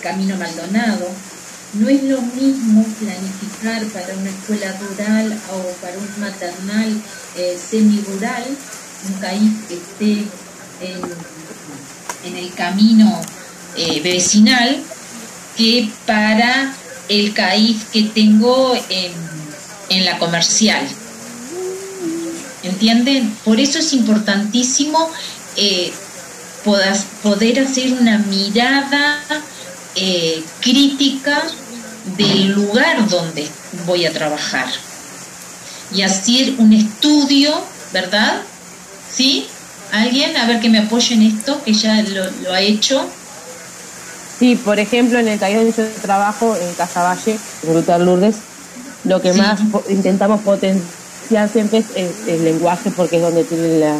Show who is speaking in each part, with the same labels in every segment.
Speaker 1: Camino Maldonado. No es lo mismo planificar para una escuela rural o para un maternal eh, semi-rural, un país que esté en, el camino eh, vecinal, que para el CAIF que tengo en, la comercial. ¿Entienden? Por eso es importantísimo eh, poder hacer una mirada eh, crítica del lugar donde voy a trabajar y hacer un estudio, ¿verdad? ¿Sí? ¿Alguien? A ver que me apoye en esto, que ya lo, ha hecho.
Speaker 2: Sí, por ejemplo, en el taller yo trabajo, en Casaballe, en Ruta Lourdes, lo que más intentamos potenciar siempre es el lenguaje porque es donde tiene la,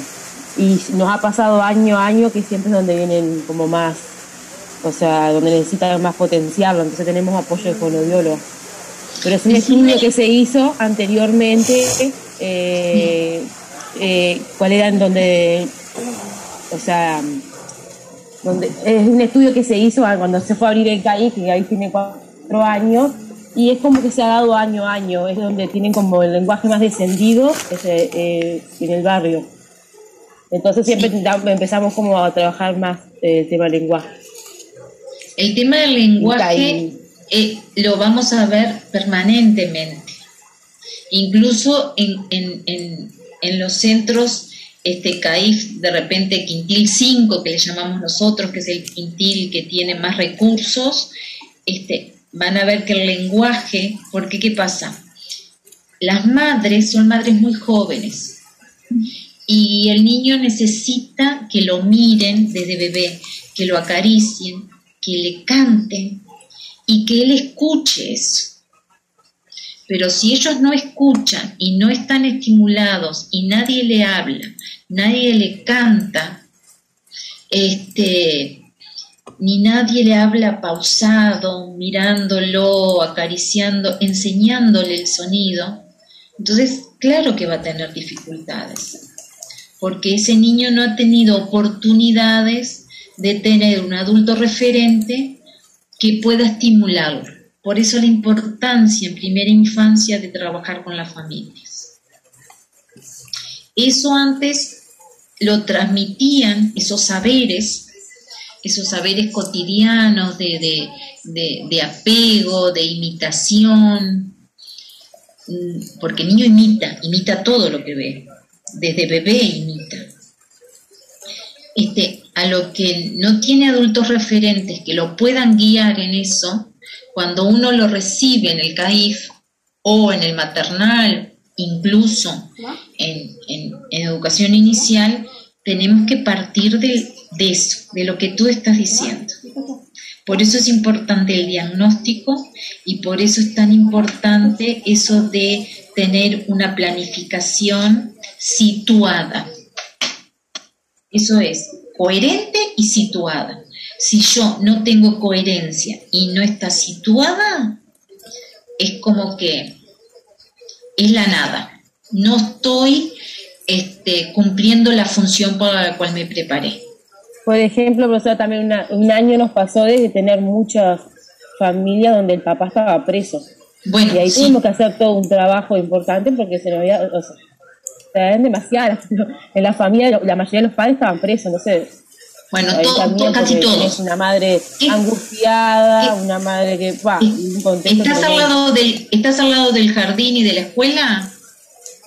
Speaker 2: y nos ha pasado año a año que siempre es donde vienen como más, o sea, donde necesitan más potenciarlo, entonces tenemos apoyo de fonobiólogos. Pero es un estudio que se hizo anteriormente, eh, eh, cuál era en donde, o sea, donde, es un estudio que se hizo cuando se fue a abrir el CAI, que ahí tiene cuatro años, y es como que se ha dado año a año, es donde tienen como el lenguaje más descendido eh, en el barrio. Entonces siempre empezamos como a trabajar más el tema del lenguaje.
Speaker 1: El tema del lenguaje eh, lo vamos a ver permanentemente. Incluso en, los centros este CAIF, de repente Quintil 5, que le llamamos nosotros, que es el quintil que tiene más recursos, este, van a ver que el lenguaje, porque ¿qué pasa? Las madres son madres muy jóvenes y el niño necesita que lo miren desde bebé, que lo acaricien, que le canten y que él escuche eso. Pero si ellos no escuchan y no están estimulados y nadie le habla, nadie le canta, este, ni nadie le habla pausado, mirándolo, acariciando, enseñándole el sonido, entonces claro que va a tener dificultades porque ese niño no ha tenido oportunidades de tener un adulto referente que pueda estimularlo. Por eso la importancia en primera infancia de trabajar con las familias. Eso antes lo transmitían, esos saberes, esos saberes cotidianos de, de apego, de imitación, porque el niño imita, imita todo lo que ve desde bebé imita. Este, a lo que no tiene adultos referentes que lo puedan guiar en eso, cuando uno lo recibe en el CAIF o en el maternal, incluso en, educación inicial, tenemos que partir de, de eso, de lo que tú estás diciendo. Por eso es importante el diagnóstico y por eso es tan importante eso de tener una planificación situada. Eso es, coherente y situada. Si yo no tengo coherencia y no está situada, es como que es la nada. No estoy este, cumpliendo la función para la cual me preparé.
Speaker 2: Por ejemplo, profesor, también un año nos pasó de tener muchas familias donde el papá estaba preso. Bueno, y ahí tuvimos que hacer todo un trabajo importante porque se nos había, o sea, demasiadas. En la familia, la mayoría de los padres estaban presos, no sé.
Speaker 1: Bueno, todo, casi todos.
Speaker 2: Una madre angustiada, una madre que. va
Speaker 1: ¿Estás, al lado del, ¿Estás al lado del jardín y de la escuela?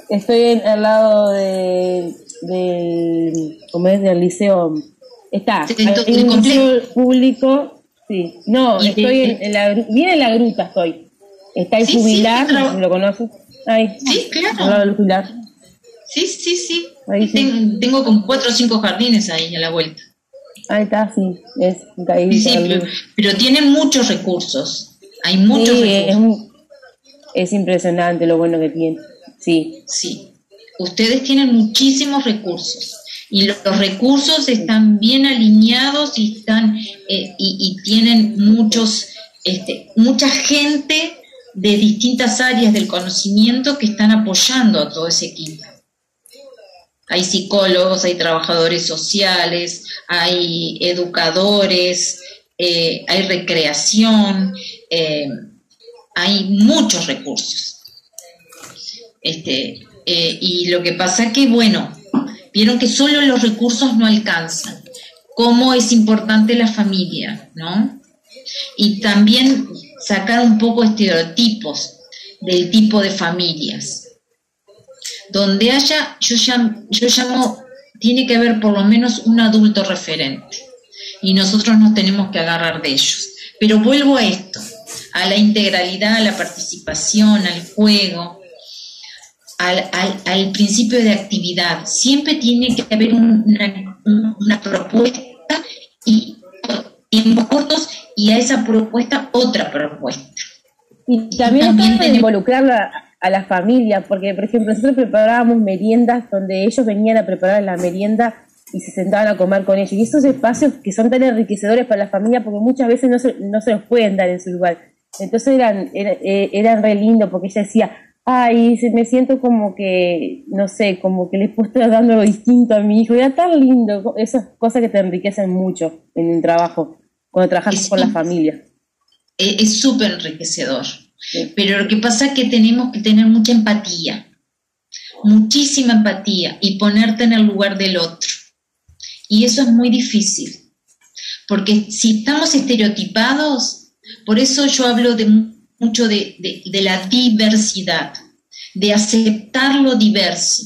Speaker 2: Estoy al lado de, del. ¿Cómo es? Del liceo. Está. En un liceo público. Sí. No, estoy en, la. Bien en la gruta estoy. Está el jubilar, ¿lo conoces? Ahí.
Speaker 1: Sí, claro. Sí, sí, sí. tengo, tengo, como cuatro o cinco jardines ahí a la vuelta.
Speaker 2: Ahí está, sí. Es,
Speaker 1: pero, tienen muchos recursos. Hay muchos recursos.
Speaker 2: Es, es impresionante lo bueno que tiene. Sí.
Speaker 1: Sí. Ustedes tienen muchísimos recursos y los recursos están bien alineados y están eh, y, y, tienen muchos este, mucha gente de distintas áreas del conocimiento que están apoyando a todo ese equipo. Hay psicólogos, hay trabajadores sociales, hay educadores, eh, hay recreación, eh, hay muchos recursos. Este, eh, y lo que pasa que, bueno, vieron que solo los recursos no alcanzan. Cómo es importante la familia, ¿no? Y también sacar un poco estereotipos del tipo de familias. Donde haya, yo yo llamo, tiene que haber por lo menos un adulto referente. Y nosotros nos tenemos que agarrar de ellos. Pero vuelvo a esto, a la integralidad, a la participación, al juego, al, principio de actividad. Siempre tiene que haber una, propuesta y tiempos cortos y a esa propuesta otra propuesta.
Speaker 2: Y también, también involucrar a, la familia, porque por ejemplo nosotros preparábamos meriendas donde ellos venían a preparar la merienda y se sentaban a comer con ellos. Y esos espacios que son tan enriquecedores para la familia porque muchas veces no se, no se los pueden dar en su lugar. Entonces eran, eran, eh, eran re lindo porque ella decía, ay, me siento como que, no sé, como que le estoy dando algo distinto a mi hijo. Era tan lindo, esas cosas que te enriquecen mucho en el trabajo, cuando trabajas con la familia.
Speaker 1: Es súper enriquecedor. Pero lo que pasa es que tenemos que tener mucha empatía, muchísima empatía y ponerte en el lugar del otro. Y eso es muy difícil, porque si estamos estereotipados, por eso yo hablo de mucho de, la diversidad, de aceptar lo diverso.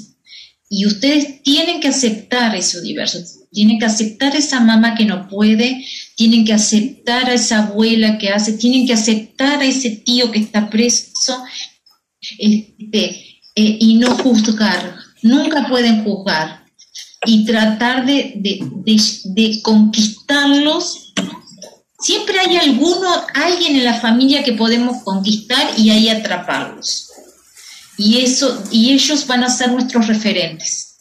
Speaker 1: Y ustedes tienen que aceptar eso diverso, tienen que aceptar esa mamá que no puede, tienen que aceptar a esa abuela que hace, tienen que aceptar a ese tío que está preso este, eh, y no juzgar, nunca pueden juzgar y tratar de, de conquistarlos Siempre hay alguno, alguien en la familia que podemos conquistar y ahí atraparlos. Y, eso, y ellos van a ser nuestros referentes.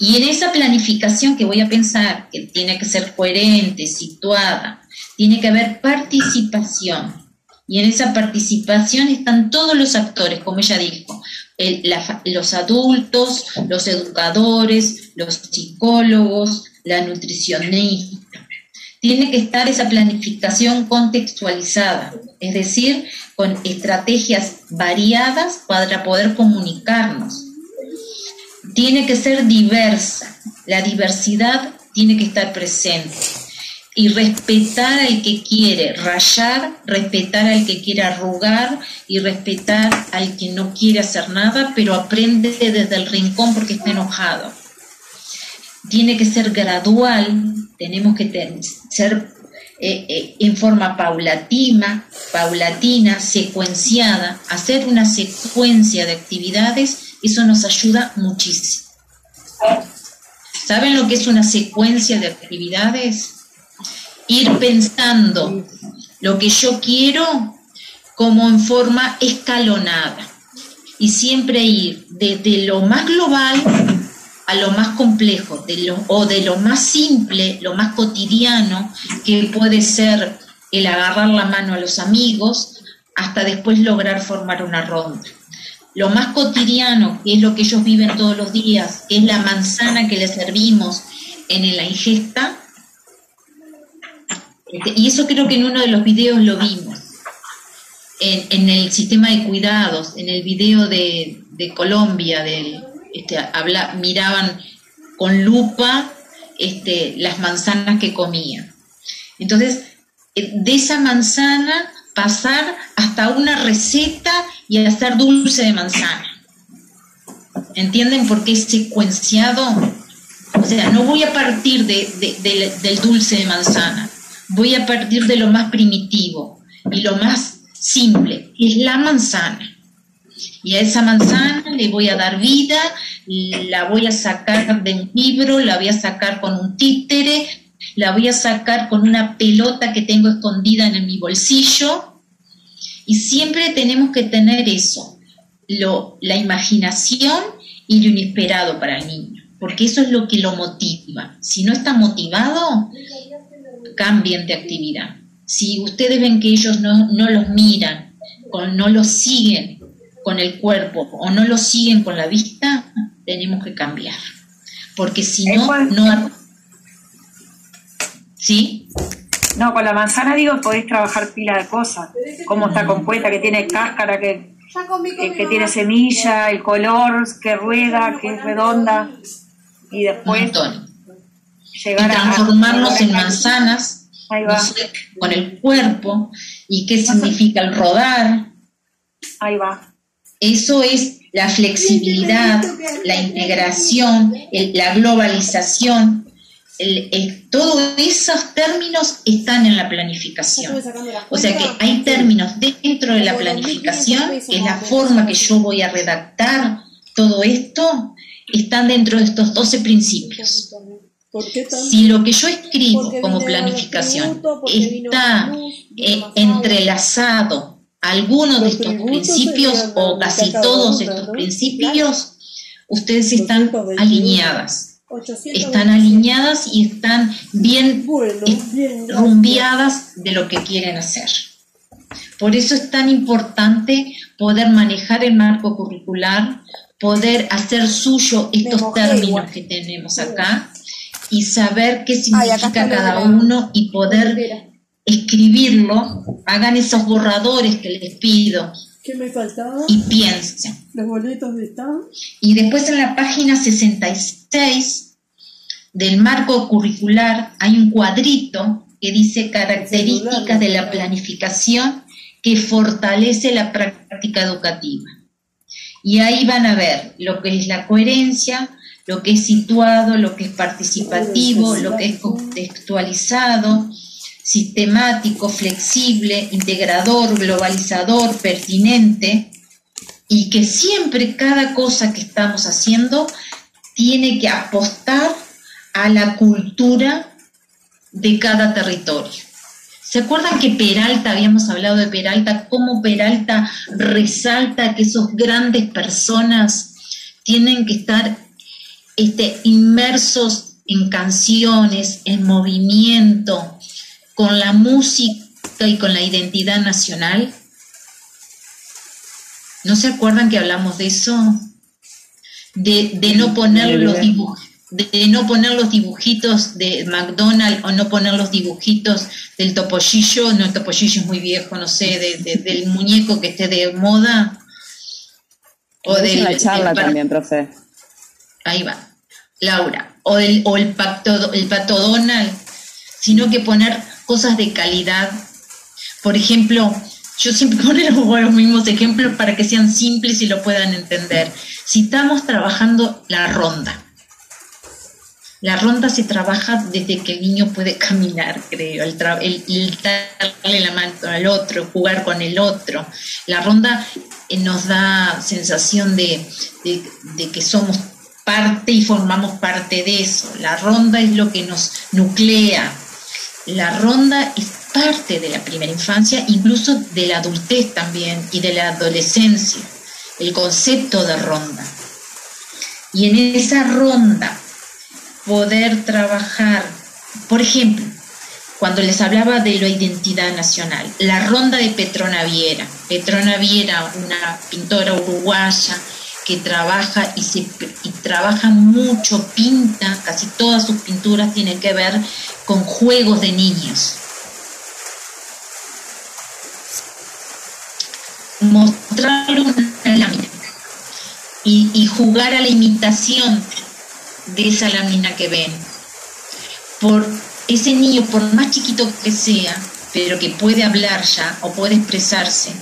Speaker 1: Y en esa planificación que voy a pensar, que tiene que ser coherente, situada, tiene que haber participación. Y en esa participación están todos los actores, como ella dijo, los adultos, los educadores, los psicólogos, la nutricionista, tiene que estar esa planificación contextualizada, es decir, con estrategias variadas para poder comunicarnos. Tiene que ser diversa, la diversidad tiene que estar presente. Y respetar al que quiere rayar, respetar al que quiere arrugar y respetar al que no quiere hacer nada, pero aprende desde el rincón porque está enojado. Tiene que ser gradual, tenemos que ser eh, eh, en forma paulatina, paulatina, secuenciada, hacer una secuencia de actividades, eso nos ayuda muchísimo. ¿Saben lo que es una secuencia de actividades? Ir pensando lo que yo quiero como en forma escalonada y siempre ir desde lo más global a lo más complejo o de lo más simple, lo más cotidiano, que puede ser el agarrar la mano a los amigos, hasta después lograr formar una ronda. Lo más cotidiano, que es lo que ellos viven todos los días, es la manzana que les servimos en la ingesta, este, y eso creo que en uno de los videos lo vimos, en, el sistema de cuidados, en el video de, Colombia, este, habla, miraban con lupa este, las manzanas que comían. Entonces, eh, de esa manzana pasar hasta una receta y hacer dulce de manzana. ¿Entienden por qué es secuenciado? O sea, no voy a partir del dulce de manzana, voy a partir de lo más primitivo y lo más simple, es la manzana. Y a esa manzana le voy a dar vida, la voy a sacar de un libro, la voy a sacar con un títere, la voy a sacar con una pelota que tengo escondida en mi bolsillo. Y siempre tenemos que tener eso, lo, la imaginación y lo inesperado para el niño, porque eso es lo que lo motiva. Si no está motivado, cambien de actividad. Si ustedes ven que ellos no, no los miran, no los siguen con el cuerpo o no lo siguen con la vista, tenemos que cambiar. Porque si no, no... ¿Sí?
Speaker 3: No, con la manzana digo, podéis trabajar pila de cosas. Cómo está compuesta, que tiene cáscara, que, que, tiene semilla, el color, que rueda, que es redonda. Y después
Speaker 1: llegar y transformarlos en manzanas con el cuerpo y qué significa el rodar.
Speaker 3: Ahí va.
Speaker 1: Eso es la flexibilidad, la integración, la globalización, todos esos términos están en la planificación. O sea que hay términos dentro de la planificación, que es la forma que yo voy a redactar todo esto, están dentro de estos 12 principios. Si lo que yo escribo como planificación está eh, entrelazado a alguno de estos principios o casi todos estos principios, ustedes están alineadas están alineadas y están bien, rumbiadas de lo que quieren hacer. Por eso es tan importante poder manejar el marco curricular, poder hacer suyo estos términos que tenemos acá y saber qué significa cada uno y poder escribirlo, hagan esos borradores que les pido.
Speaker 4: Me faltaba?
Speaker 1: Y piensen.
Speaker 4: Los boletos de Estado.
Speaker 1: Y después en la página 66 del marco curricular hay un cuadrito que dice características de la planificación que fortalece la práctica educativa. Y ahí van a ver lo que es la coherencia, lo que es situado, lo que es participativo, lo que es contextualizado, sistemático, flexible, integrador, globalizador, pertinente, y que siempre cada cosa que estamos haciendo tiene que apostar a la cultura de cada territorio. ¿Se acuerdan que Peralta, habíamos hablado de Peralta, cómo Peralta resalta que esos grandes personas tienen que estar este, inmersos en canciones, en movimiento, con la música y con la identidad nacional? ¿No se acuerdan que hablamos de eso? De, de no poner los dibujos de no poner los dibujitos de McDonald's o no poner los dibujitos del topollillo, no el topollillo es muy viejo, no sé, del muñeco que esté de moda.
Speaker 2: O de la charla también, profe.
Speaker 1: Ahí va, Laura. O, el, o el, pacto, el pato Donald, sino que poner cosas de calidad. Por ejemplo, yo siempre pongo los mismos ejemplos para que sean simples y lo puedan entender. Si estamos trabajando la ronda, la ronda se trabaja desde que el niño puede caminar, creo, el, darle la mano al otro, jugar con el otro. La ronda eh, nos da sensación de, que somos parte y formamos parte de eso. La ronda es lo que nos nuclea. La ronda es parte de la primera infancia, incluso de la adultez también y de la adolescencia. El concepto de ronda. Y en esa ronda poder trabajar, por ejemplo, cuando les hablaba de la identidad nacional, la ronda de Petrona Viera. Petrona Viera, una pintora uruguaya que trabaja y, se, y trabaja mucho, pinta, casi todas sus pinturas tienen que ver con juegos de niños. Mostrarle una lámina y, y jugar a la imitación de esa lámina que ven. Por ese niño, por más chiquito que sea, pero que puede hablar ya o puede expresarse,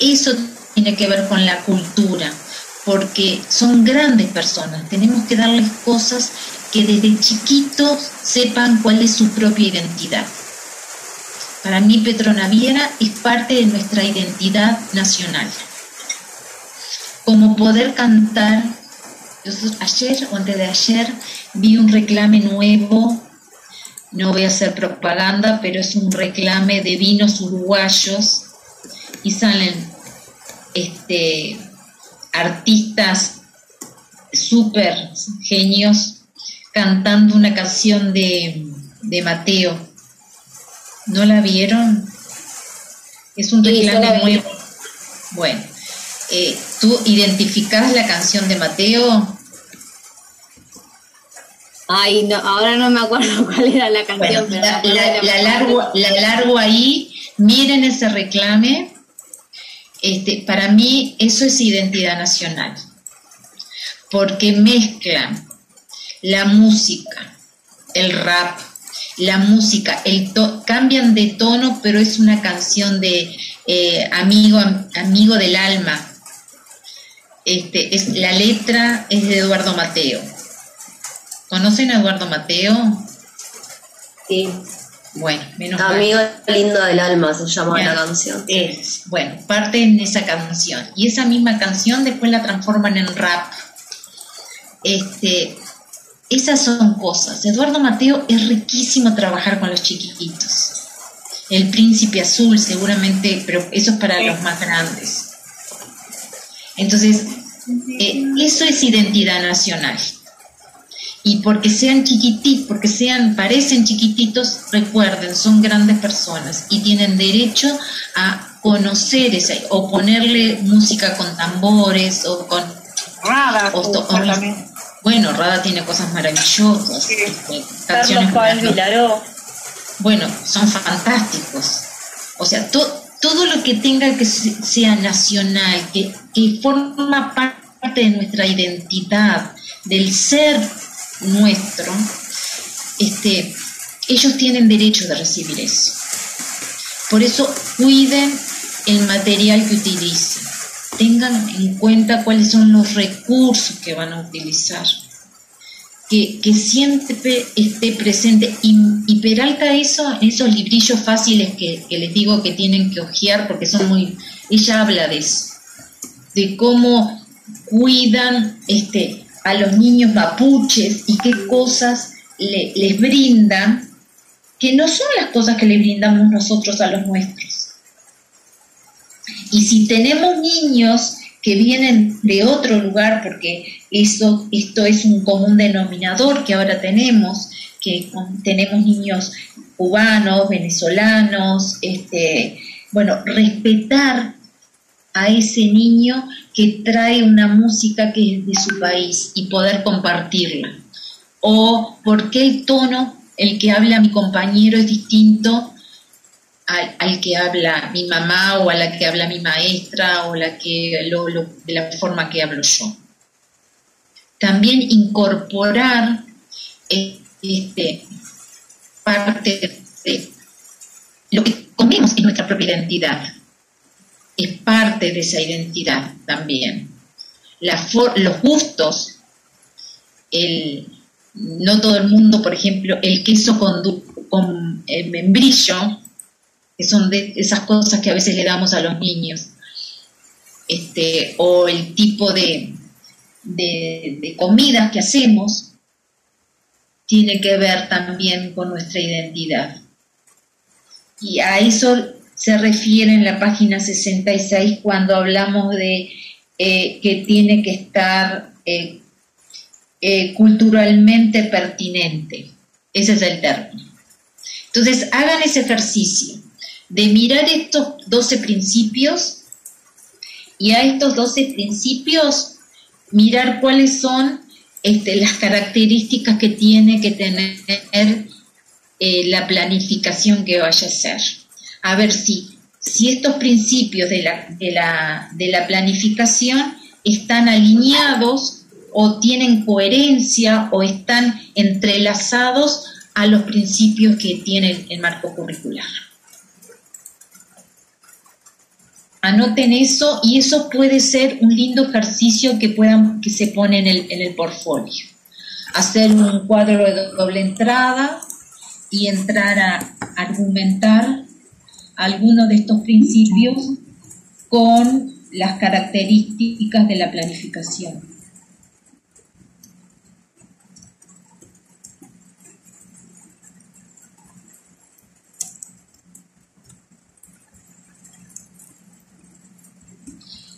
Speaker 1: eso tiene que ver con la cultura, porque son grandes personas, tenemos que darles cosas que desde chiquitos sepan cuál es su propia identidad. Para mí Petronaviera es parte de nuestra identidad nacional. Como poder cantar ayer o antes de ayer vi un reclame nuevo, no voy a hacer propaganda, pero es un reclame de vinos uruguayos y salen este, artistas súper genios cantando una canción de, de Mateo. ¿No la vieron? Es un reclame nuevo. Bueno, eh, ¿tú identificás la canción de Mateo?
Speaker 5: Ay, no, ahora no me acuerdo cuál era la canción.
Speaker 1: la, largo, la largo ahí, miren ese reclame. Este, para mí eso es identidad nacional, porque mezclan la música, el rap, la música, el cambian de tono, pero es una canción de eh, amigo, amigo del alma. Este, es, la letra es de Eduardo Mateo. ¿Conocen a Eduardo Mateo?
Speaker 5: Sí.
Speaker 1: Bueno, menos
Speaker 5: Amigo lindo del alma se llama la canción.
Speaker 1: Es, bueno, parte en esa canción. Y esa misma canción después la transforman en rap. Este, esas son cosas. Eduardo Mateo es riquísimo trabajar con los chiquititos. El príncipe azul seguramente, pero eso es para los más grandes. Entonces, eh, eso es identidad nacional. Y porque sean chiquititos, porque sean, parecen chiquititos, recuerden, son grandes personas y tienen derecho a conocer esa, o ponerle música con tambores o con...
Speaker 3: Rada,
Speaker 1: bueno, Rada tiene cosas maravillosas.
Speaker 5: Este, Carlos Juan Vilaró.
Speaker 1: Bueno, son fantásticos. O sea, todo lo que tenga que sea nacional, que, que forma parte de nuestra identidad, del ser nuestro, este, ellos tienen derecho de recibir eso. Por eso cuiden el material que utilicen tengan en cuenta cuáles son los recursos que van a utilizar, que, siempre esté presente. Y, Peralta eso, esos librillos fáciles que, les digo que tienen que hojear porque son muy... Ella habla de eso, de cómo cuidan este, a los niños mapuches y qué cosas les brindan, que no son las cosas que le brindamos nosotros a los nuestros y si tenemos niños que vienen de otro lugar, porque esto, esto es un común denominador que ahora tenemos, que tenemos niños cubanos, venezolanos, este, bueno, respetar a ese niño que trae una música que es de su país y poder compartirla. O por qué el tono, el que habla mi compañero es distinto al, que habla mi mamá o a la que habla mi maestra o la que lo, de la forma que hablo yo. También incorporar este, parte de lo que comemos en nuestra propia identidad. Es parte de esa identidad también. los gustos, el, no todo el mundo, por ejemplo, el queso con, con el membrillo, que son esas cosas que a veces le damos a los niños, este, o el tipo de, de, comidas que hacemos, tiene que ver también con nuestra identidad. Y a eso se refiere en la página 66 cuando hablamos de eh, que tiene que estar eh, eh, culturalmente pertinente. Ese es el término. Entonces, hagan ese ejercicio de mirar estos 12 principios y a estos 12 principios mirar cuáles son este, las características que tiene que tener eh, la planificación que vaya a ser. A ver si, si estos principios de la, de, la, de la planificación están alineados o tienen coherencia o están entrelazados a los principios que tiene el marco curricular. Anoten eso y eso puede ser un lindo ejercicio que, puedan, que se pone en el, en el portfolio. Hacer un cuadro de doble entrada y entrar a argumentar algunos de estos principios con las características de la planificación.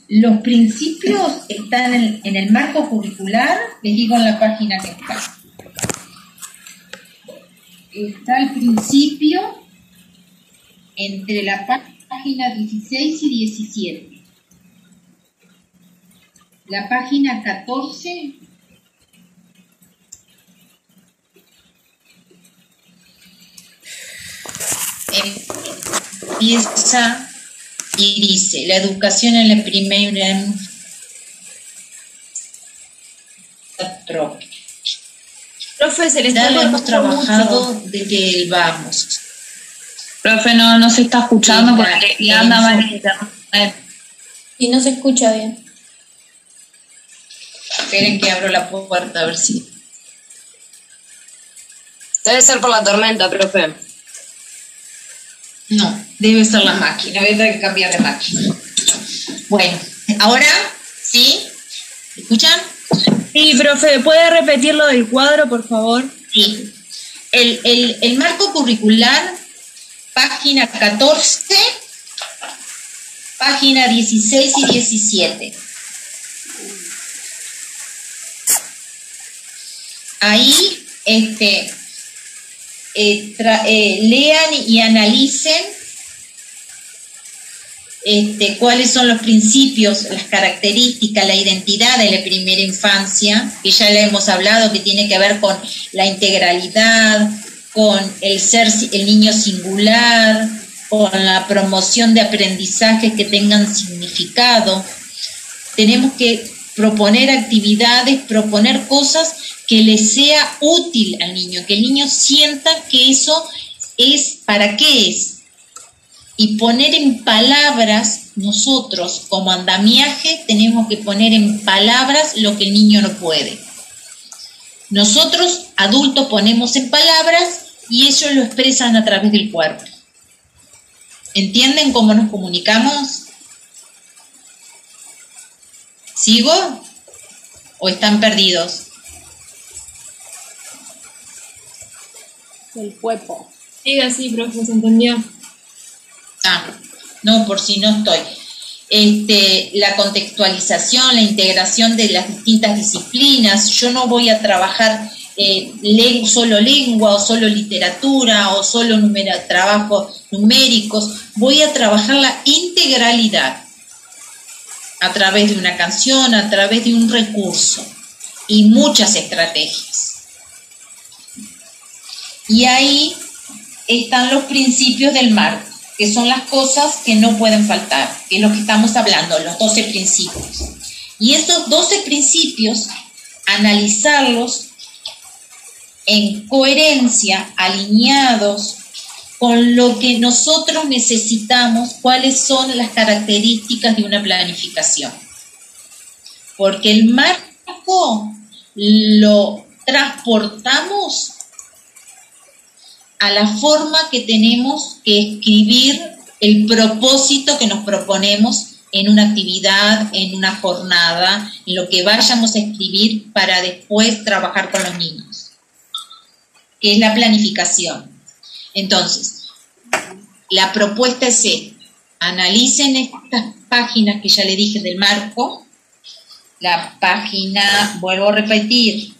Speaker 1: Los principios están en, el marco curricular, les digo en la página que está. Está el principio entre la página 16 y 17. La página 14 empieza y dice, la educación en la primera propia.
Speaker 6: Profe, se le está
Speaker 1: Ya lo hemos trabajado
Speaker 6: mucho.
Speaker 1: desde el vamos.
Speaker 3: Profe, no, no se está escuchando
Speaker 1: Sí,
Speaker 3: porque le anda mal internet.
Speaker 5: Y no se escucha bien.
Speaker 1: Esperen que abro la puerta a ver si.
Speaker 5: Debe ser por la tormenta, profe.
Speaker 1: No, debe ser la máquina, voy a tener que cambiar de máquina. Bueno, ahora, ¿sí? ¿Escuchan?
Speaker 6: Sí, profe, ¿puede repetir lo del cuadro, por favor?
Speaker 1: Sí. El, el, el marco curricular, página 14, página 16 y 17. Ahí, este, eh, eh, lean y analicen este, cuáles son los principios, las características, la identidad de la primera infancia, que ya le hemos hablado, que tiene que ver con la integralidad, con el ser el niño singular, con la promoción de aprendizajes que tengan significado. Tenemos que proponer actividades, proponer cosas que le sea útil al niño, que el niño sienta que eso es para qué es, y poner en palabras, nosotros como andamiaje tenemos que poner en palabras lo que el niño no puede. Nosotros, adultos, ponemos en palabras y ellos lo expresan a través del cuerpo. ¿Entienden cómo nos comunicamos? ¿Sigo? ¿O están perdidos?
Speaker 6: El cuerpo. Siga así, profe, se entendió.
Speaker 1: Ah, no, por si no estoy. Este, la contextualización, la integración de las distintas disciplinas. Yo no voy a trabajar eh, solo lengua o solo literatura o solo numera- trabajos numéricos. Voy a trabajar la integralidad a través de una canción, a través de un recurso y muchas estrategias. Y ahí están los principios del marco, que son las cosas que no pueden faltar, que es lo que estamos hablando, los 12 principios. Y esos 12 principios, analizarlos en coherencia, alineados con lo que nosotros necesitamos, cuáles son las características de una planificación. Porque el marco lo transportamos a la forma que tenemos que escribir el propósito que nos proponemos en una actividad, en una jornada, en lo que vayamos a escribir para después trabajar con los niños, que es la planificación. Entonces, la propuesta es esta. Analicen estas páginas que ya le dije del marco. La página, vuelvo a repetir,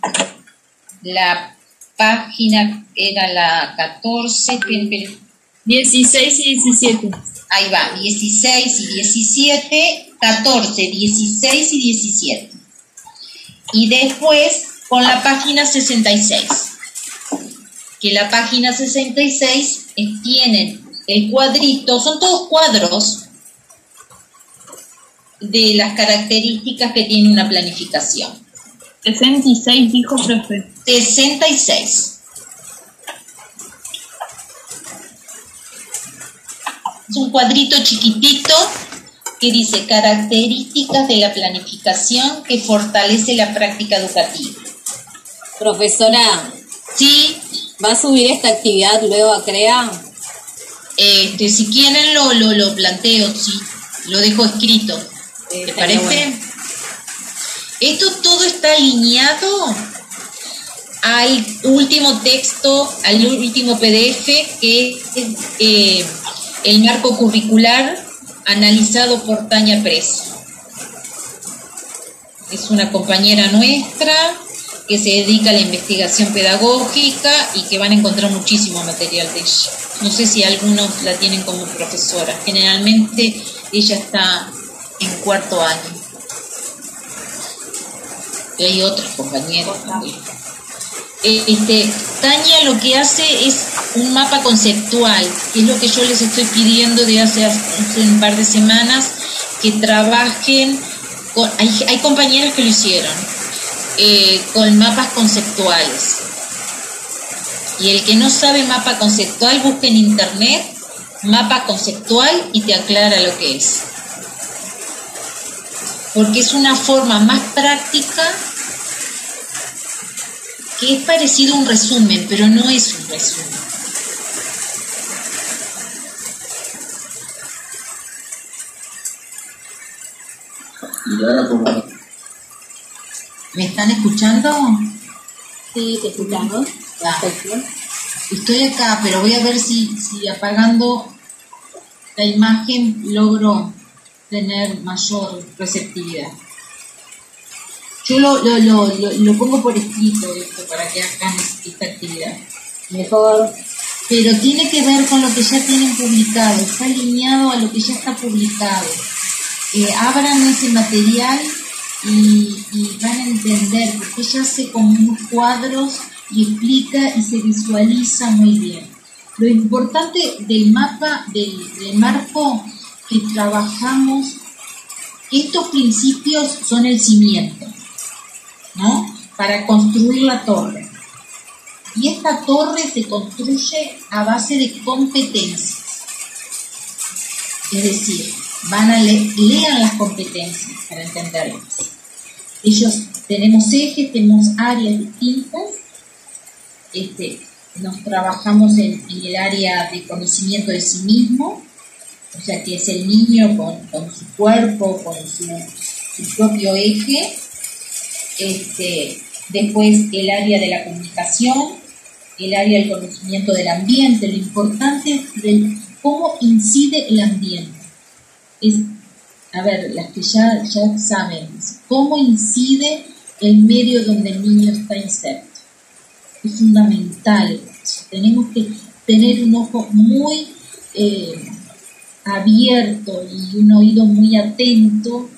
Speaker 1: la página era la 14, esperen, esperen.
Speaker 6: 16 y 17.
Speaker 1: ahí va, 16 y 17, 14, 16 y 17. Y después con la página 66, que la página 66 eh, tienen el cuadrito, son todos cuadros de las características que tiene una planificación.
Speaker 6: 66 dijo profe.
Speaker 1: 66. Es un cuadrito chiquitito que dice características de la planificación que fortalece la práctica educativa.
Speaker 7: Profesora,
Speaker 1: Sí,
Speaker 7: ¿va a subir esta actividad luego a CREA?
Speaker 1: este, si quieren lo, lo, lo planteo, sí, lo dejo escrito. ¿Te
Speaker 7: estaría
Speaker 1: parece?
Speaker 7: bueno.
Speaker 1: Esto todo está alineado al último texto, al último PDF, que es eh, el marco curricular analizado por Tania Preso. Es una compañera nuestra que se dedica a la investigación pedagógica y que van a encontrar muchísimo material de ella. No sé si algunos la tienen como profesora. Generalmente ella está en cuarto año. Y hay otros compañeros. también. Este, Tania lo que hace es un mapa conceptual, que es lo que yo les estoy pidiendo de hace, hace un par de semanas, que trabajen, con, hay, hay compañeras que lo hicieron, eh, con mapas conceptuales. Y el que no sabe mapa conceptual, busque en internet mapa conceptual y te aclara lo que es. Porque es una forma más práctica que es parecido a un resumen, pero no es un resumen. ¿Me están escuchando?
Speaker 7: Sí, te escuchamos.
Speaker 1: Estoy acá, pero voy a ver si, si apagando la imagen logro tener mayor receptividad. Yo lo, lo, lo, lo, pongo por escrito esto para que hagan esta actividad.
Speaker 7: Mejor.
Speaker 1: Pero tiene que ver con lo que ya tienen publicado, está alineado a lo que ya está publicado. Eh, abran ese material y, van a entender, porque ella hace como unos cuadros y explica y se visualiza muy bien. Lo importante del mapa, del, del marco que trabajamos, estos principios son el cimiento. ¿no? Para construir la torre. Y esta torre se construye a base de competencias. Es decir, van a leer, lean las competencias para entenderlas. Ellos tenemos ejes, tenemos áreas distintas. Este, nos trabajamos en, el área de conocimiento de sí mismo, o sea que es el niño con, su cuerpo, con su, su propio eje, este, después el área de la comunicación, el área del conocimiento del ambiente, lo importante es cómo incide el ambiente. Es, a ver, las que ya, ya saben, cómo incide el medio donde el niño está inserto. Es fundamental. Tenemos que tener un ojo muy eh, abierto y un oído muy atento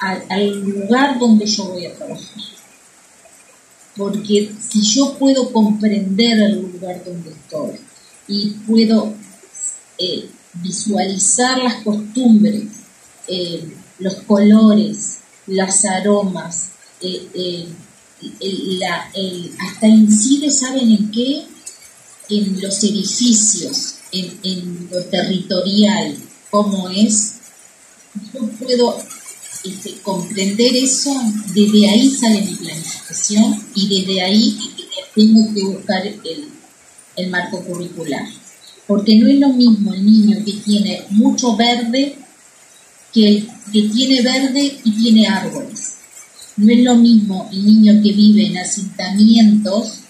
Speaker 1: al, lugar donde yo voy a trabajar. Porque si yo puedo comprender el lugar donde estoy y puedo eh, visualizar las costumbres, eh, los colores, los aromas, eh, hasta incide, ¿saben en qué? En los edificios, en, lo territorial, cómo es. Yo puedo este, comprender eso, desde ahí sale mi planificación y desde ahí tengo que buscar el, el marco curricular. Porque no es lo mismo el niño que tiene mucho verde que el que tiene verde y tiene árboles. No es lo mismo el niño que vive en asentamientos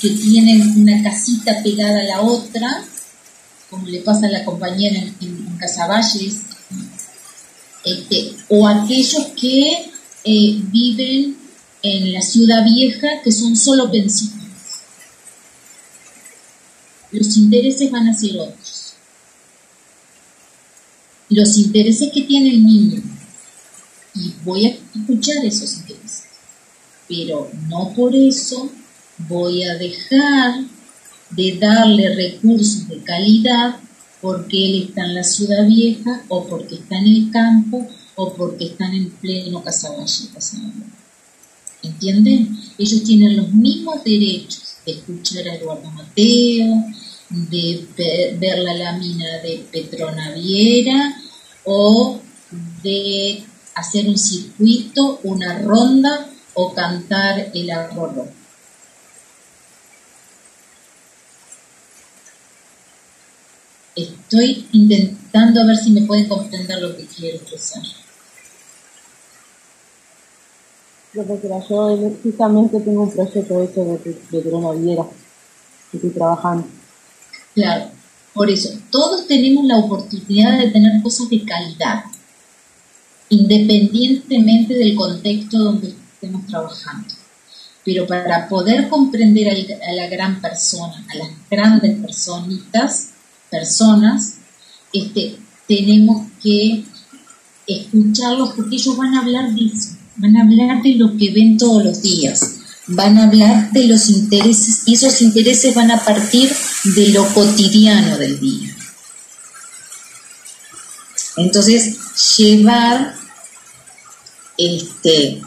Speaker 1: que tienen una casita pegada a la otra, como le pasa a la compañera en, en, este, o aquellos que eh, viven en la ciudad vieja, que son solo pensiones. Los intereses van a ser otros. Los intereses que tiene el niño, y voy a escuchar esos intereses, pero no por eso voy a dejar de darle recursos de calidad porque él está en la ciudad vieja o porque está en el campo o porque están en pleno Casaballe, ¿Entienden? Ellos tienen los mismos derechos de escuchar a Eduardo Mateo, de ver la lámina de Petronaviera o de hacer un circuito, una ronda o cantar el arroz Estoy intentando a ver si me pueden comprender lo que quiero expresar.
Speaker 2: Profesora, yo justamente tengo un proyecto hecho de, de Viera que estoy trabajando.
Speaker 1: Claro, por eso, todos tenemos la oportunidad de tener cosas de calidad, independientemente del contexto donde estemos trabajando. Pero para poder comprender a la gran persona, a las grandes personitas, personas, este, tenemos que escucharlos porque ellos van a hablar de eso, van a hablar de lo que ven todos los días. Van a hablar de los intereses y esos intereses van a partir de lo cotidiano del día. Entonces, llevar este,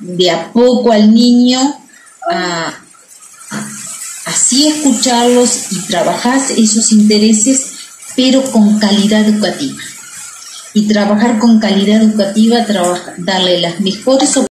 Speaker 1: de a poco al niño a, así escucharlos y trabajar esos intereses, pero con calidad educativa. Y trabajar con calidad educativa, darle las mejores oportunidades